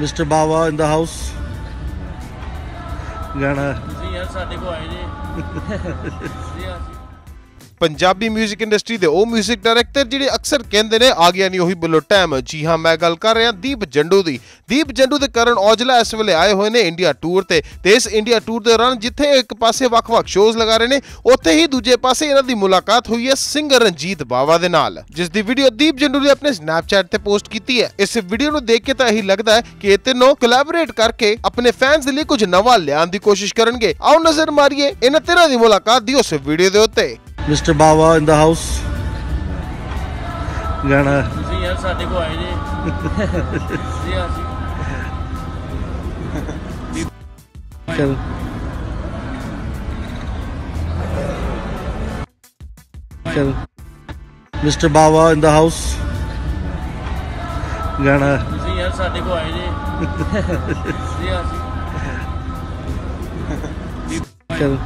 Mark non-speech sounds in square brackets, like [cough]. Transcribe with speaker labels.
Speaker 1: Mister Bawa in the house. ਗਾਣਾ।
Speaker 2: ਤੁਸੀਂ ਯਾਰ ਸਾਡੇ ਕੋ ਆਏ ਜੇ। [laughs] ਜੀ।
Speaker 3: ਪੰਜਾਬੀ 뮤직 ਇੰਡਸਟਰੀ ਦੇ ਉਹ 뮤직 ਡਾਇਰੈਕਟਰ ਜਿਹੜੇ ਅਕਸਰ ਕਹਿੰਦੇ ਨੇ ਆ ਗਿਆ ਨਹੀਂ ਉਹੀ ਬੁੱਲੋ ਟਾਈਮ ਜੀ ਹਾਂ ਮੈਂ ਗੱਲ ਕਰ ਰਿਹਾ ਦੀਪ ਜੰਡੂ ਦੀ ਦੀਪ ਜੰਡੂ ਦੇ ਕਰਨ ਔਜਲਾ ਇਸ ਵੇਲੇ ਆਏ ਹੋਏ ਨੇ ਇੰਡੀਆ ਟੂਰ ਤੇ ਤੇ ਇਸ ਇੰਡੀਆ ਟੂਰ ਦੇ ਦੌਰਾਨ ਜਿੱਥੇ ਇੱਕ ਪਾਸੇ ਵੱਖ-ਵੱਖ ਸ਼ੋਜ਼ ਲਗਾ ਰਹੇ ਨੇ ਉੱਥੇ ਹੀ ਦੂਜੇ ਪਾਸੇ ਇਹਨਾਂ ਦੀ ਮੁਲਾਕਾਤ ਹੋਈ ਹੈ ਸਿੰਗਰ ਰਣਜੀਤ ਬਾਵਾ ਦੇ ਨਾਲ ਜਿਸ ਦੀ ਵੀਡੀਓ ਦੀਪ ਜੰਡੂ ਨੇ ਆਪਣੇ ਸਨੈਪਚੈਟ ਤੇ ਪੋਸਟ ਕੀਤੀ ਹੈ ਇਸ ਵੀਡੀਓ ਨੂੰ ਦੇਖ ਕੇ ਤਾਂ ਇਹੀ ਲੱਗਦਾ ਹੈ ਕਿ ਇਹ ਤਿੰਨੋਂ ਕੋਲੈਬੋਰੇਟ ਕਰਕੇ ਆਪਣੇ ਫੈਨਸ ਦੇ ਲਈ ਕੁਝ ਨਵਾਂ ਲਿਆਉਣ ਦੀ ਕੋਸ਼ਿਸ਼ ਕਰਨਗੇ ਆਓ ਨਜ਼ਰ ਮਾਰੀਏ ਇਹਨਾਂ ਤਿੰਨਾਂ ਦੀ ਮੁਲਾਕਾਤ ਦੀ ਉਸ ਵੀਡੀਓ ਦੇ ਉੱਤੇ
Speaker 1: mister Bawa in the house ਗਾਣਾ
Speaker 2: ਤੁਸੀਂ ਯਾਰ ਸਾਡੇ ਕੋ ਆਏ ਜੇ।
Speaker 1: ਚਲ। ਚਲ। Mister Bawa in the house ਗਾਣਾ
Speaker 2: ਤੁਸੀਂ ਯਾਰ ਸਾਡੇ ਕੋ ਆਏ ਜੇ। [laughs]
Speaker 1: ਚਲ।